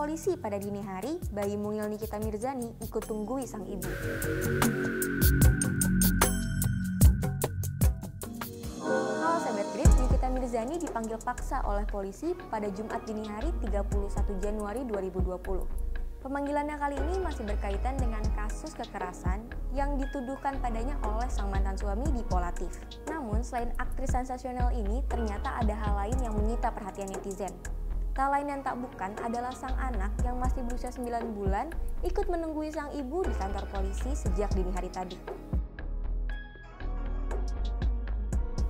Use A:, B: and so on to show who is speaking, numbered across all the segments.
A: polisi pada dini hari, bayi mungil Nikita Mirzani ikut tunggui sang ibu. Halo sahabat Grid, Nikita Mirzani dipanggil paksa oleh polisi pada Jumat dini hari 31 Januari 2020. Pemanggilannya kali ini masih berkaitan dengan kasus kekerasan yang dituduhkan padanya oleh sang mantan suami Dipolatif. Namun, selain aktris sensasional ini, ternyata ada hal lain yang menyita perhatian netizen. Tak lain dan tak bukan adalah sang anak yang masih berusia 9 bulan ikut menunggui sang ibu di kantor polisi sejak dini hari tadi.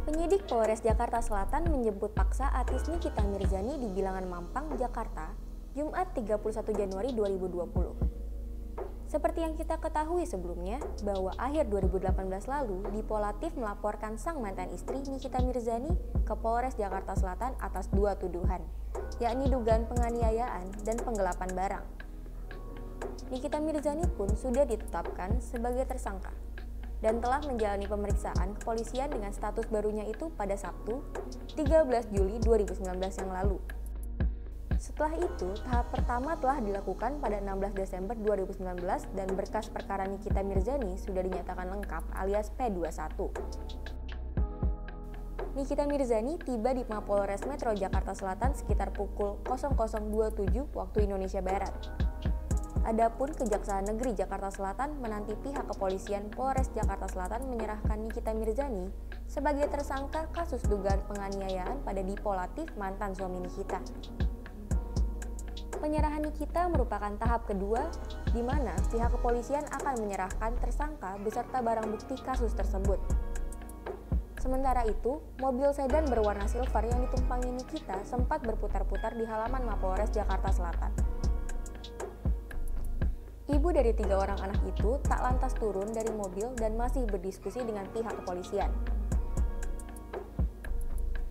A: Penyidik Polres Jakarta Selatan menjemput paksa artis Nikita Mirzani di Bilangan Mampang, Jakarta Jumat 31 Januari 2020. Seperti yang kita ketahui sebelumnya, bahwa akhir 2018 lalu, Dipolatif melaporkan sang mantan istri Nikita Mirzani ke Polres Jakarta Selatan atas dua tuduhan, yakni dugaan penganiayaan dan penggelapan barang. Nikita Mirzani pun sudah ditetapkan sebagai tersangka dan telah menjalani pemeriksaan kepolisian dengan status barunya itu pada Sabtu, 13 Juli 2019 yang lalu. Setelah itu, tahap pertama telah dilakukan pada 16 Desember 2019 dan berkas perkara Nikita Mirzani sudah dinyatakan lengkap alias P21. Nikita Mirzani tiba di Mapolres Metro Jakarta Selatan sekitar pukul 00.27 waktu Indonesia Barat. Adapun Kejaksaan Negeri Jakarta Selatan menanti pihak kepolisian Polres Jakarta Selatan menyerahkan Nikita Mirzani sebagai tersangka kasus dugaan penganiayaan pada Dipolatif mantan suami Nikita. Penyerahan Nikita merupakan tahap kedua di mana pihak kepolisian akan menyerahkan tersangka beserta barang bukti kasus tersebut. Sementara itu, mobil sedan berwarna silver yang ditumpangi Nikita sempat berputar-putar di halaman Mapolres Jakarta Selatan. Ibu dari tiga orang anak itu tak lantas turun dari mobil dan masih berdiskusi dengan pihak kepolisian.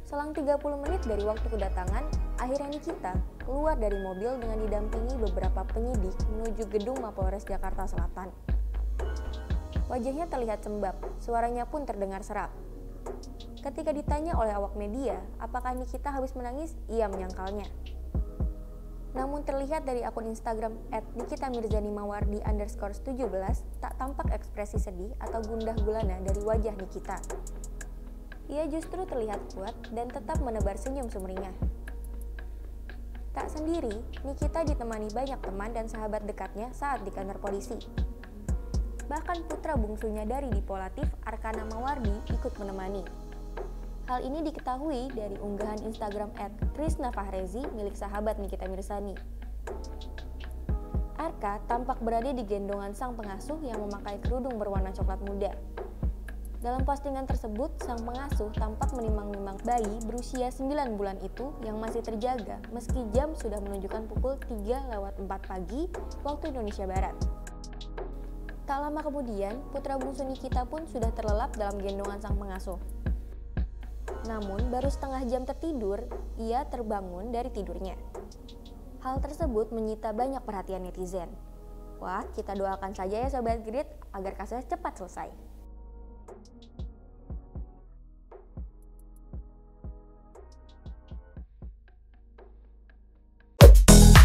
A: Selang 30 menit dari waktu kedatangan, akhirnya Nikita keluar dari mobil dengan didampingi beberapa penyidik menuju gedung Mapolres Jakarta Selatan. Wajahnya terlihat sembab, suaranya pun terdengar serak. Ketika ditanya oleh awak media, apakah Nikita habis menangis, ia menyangkalnya. Namun terlihat dari akun Instagram at Nikita Mirzani Mawardi underscore 17 tak tampak ekspresi sedih atau gundah gulana dari wajah Nikita. Ia justru terlihat kuat dan tetap menebar senyum sumringah. Tak sendiri, Nikita ditemani banyak teman dan sahabat dekatnya saat di kantor polisi. Bahkan putra bungsunya dari Dipolatif, Arkana Mawardi, ikut menemani. Hal ini diketahui dari unggahan Instagram at Krisna Fahrezi milik sahabat Nikita Mirsani. Arka tampak berada di gendongan sang pengasuh yang memakai kerudung berwarna coklat muda. Dalam postingan tersebut, sang pengasuh tampak menimang-nimang bayi berusia 9 bulan itu yang masih terjaga meski jam sudah menunjukkan pukul 3 lewat 4 pagi waktu Indonesia Barat. Tak lama kemudian, putra bungsu Nikita pun sudah terlelap dalam gendongan sang pengasuh. Namun, baru setengah jam tertidur, ia terbangun dari tidurnya. Hal tersebut menyita banyak perhatian netizen. Wah, kita doakan saja ya Sobat Grid agar kasusnya cepat selesai.